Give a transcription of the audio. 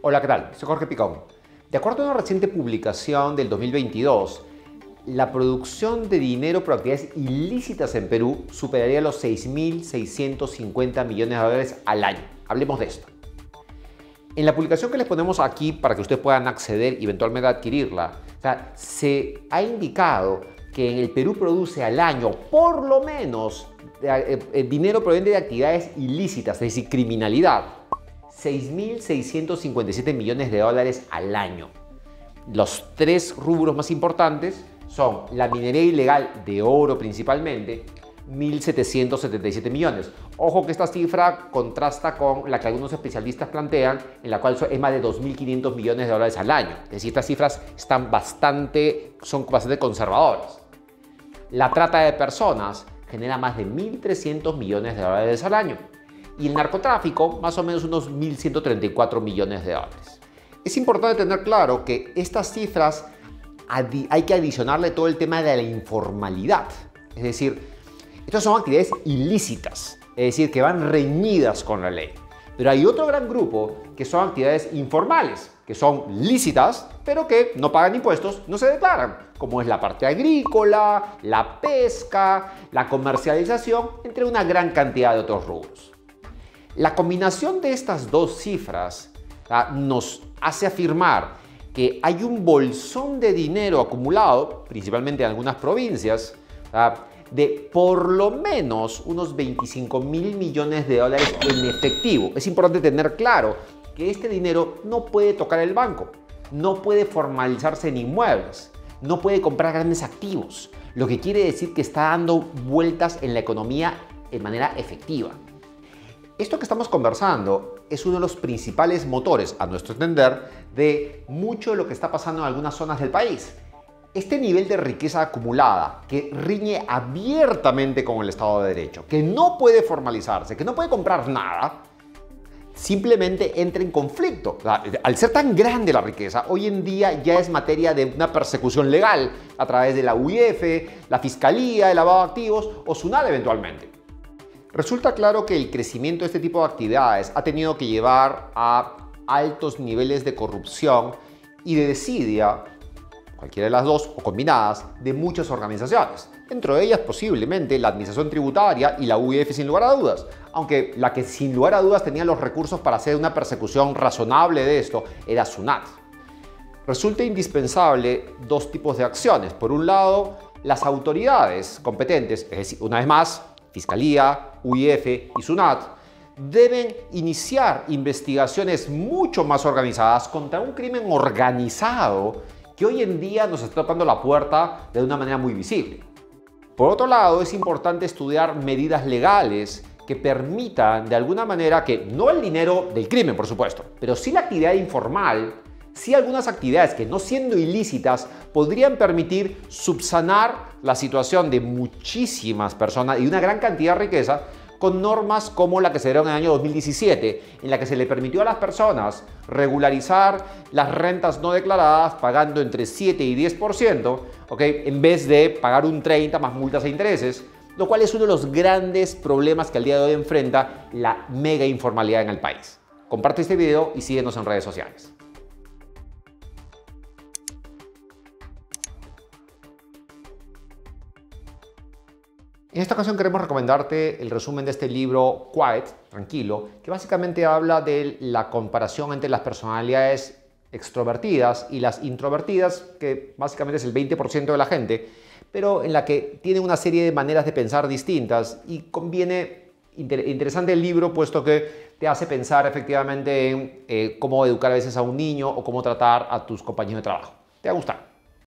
Hola, ¿qué tal? Soy Jorge Picón. De acuerdo a una reciente publicación del 2022, la producción de dinero por actividades ilícitas en Perú superaría los 6.650 millones de dólares al año. Hablemos de esto. En la publicación que les ponemos aquí para que ustedes puedan acceder y eventualmente adquirirla, se ha indicado que en el Perú produce al año por lo menos eh, eh, dinero proveniente de actividades ilícitas, es decir, criminalidad, 6.657 millones de dólares al año. Los tres rubros más importantes son la minería ilegal de oro principalmente, 1.777 millones. Ojo que esta cifra contrasta con la que algunos especialistas plantean, en la cual es más de 2.500 millones de dólares al año. Es decir, estas cifras están bastante, son bastante conservadoras. La trata de personas genera más de 1.300 millones de dólares al año y el narcotráfico más o menos unos 1.134 millones de dólares. Es importante tener claro que estas cifras hay que adicionarle todo el tema de la informalidad. Es decir, estas son actividades ilícitas, es decir, que van reñidas con la ley. Pero hay otro gran grupo que son actividades informales, que son lícitas, pero que no pagan impuestos, no se declaran, como es la parte agrícola, la pesca, la comercialización, entre una gran cantidad de otros rubros. La combinación de estas dos cifras nos hace afirmar que hay un bolsón de dinero acumulado, principalmente en algunas provincias, de por lo menos unos 25 mil millones de dólares en efectivo. Es importante tener claro que este dinero no puede tocar el banco, no puede formalizarse en inmuebles, no puede comprar grandes activos, lo que quiere decir que está dando vueltas en la economía de manera efectiva. Esto que estamos conversando es uno de los principales motores, a nuestro entender, de mucho de lo que está pasando en algunas zonas del país. Este nivel de riqueza acumulada que riñe abiertamente con el Estado de Derecho, que no puede formalizarse, que no puede comprar nada, simplemente entra en conflicto. Al ser tan grande la riqueza, hoy en día ya es materia de una persecución legal a través de la UIF, la Fiscalía, el lavado de activos o SUNAT eventualmente. Resulta claro que el crecimiento de este tipo de actividades ha tenido que llevar a altos niveles de corrupción y de desidia, cualquiera de las dos o combinadas, de muchas organizaciones. Dentro de ellas posiblemente la Administración Tributaria y la UIF sin lugar a dudas, aunque la que sin lugar a dudas tenía los recursos para hacer una persecución razonable de esto era SUNAT. Resulta indispensable dos tipos de acciones. Por un lado, las autoridades competentes, es decir, una vez más, Fiscalía, UIF y SUNAT deben iniciar investigaciones mucho más organizadas contra un crimen organizado que hoy en día nos está tocando la puerta de una manera muy visible. Por otro lado, es importante estudiar medidas legales que permitan de alguna manera que no el dinero del crimen, por supuesto, pero sí la actividad informal sí algunas actividades que no siendo ilícitas podrían permitir subsanar la situación de muchísimas personas y una gran cantidad de riqueza con normas como la que se dieron en el año 2017, en la que se le permitió a las personas regularizar las rentas no declaradas pagando entre 7 y 10%, ¿okay? en vez de pagar un 30 más multas e intereses, lo cual es uno de los grandes problemas que al día de hoy enfrenta la mega informalidad en el país. Comparte este video y síguenos en redes sociales. En esta ocasión queremos recomendarte el resumen de este libro Quiet, tranquilo, que básicamente habla de la comparación entre las personalidades extrovertidas y las introvertidas, que básicamente es el 20% de la gente, pero en la que tiene una serie de maneras de pensar distintas y conviene interesante el libro puesto que te hace pensar efectivamente en eh, cómo educar a veces a un niño o cómo tratar a tus compañeros de trabajo. Te va a gustar.